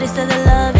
Everybody said they love.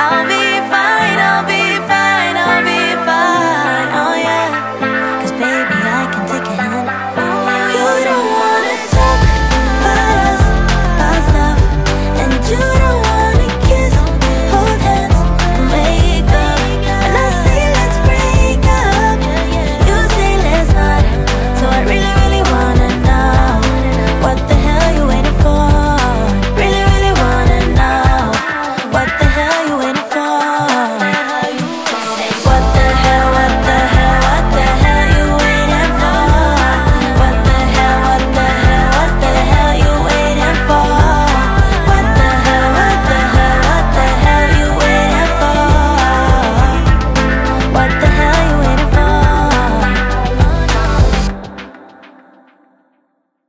I'll be